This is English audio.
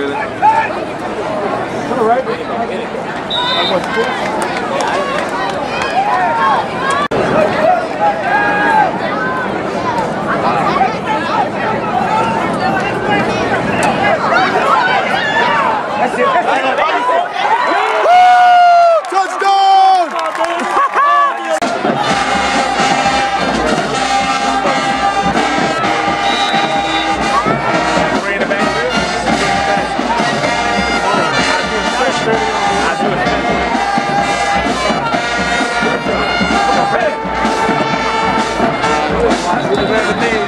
really. All right. We've ever been.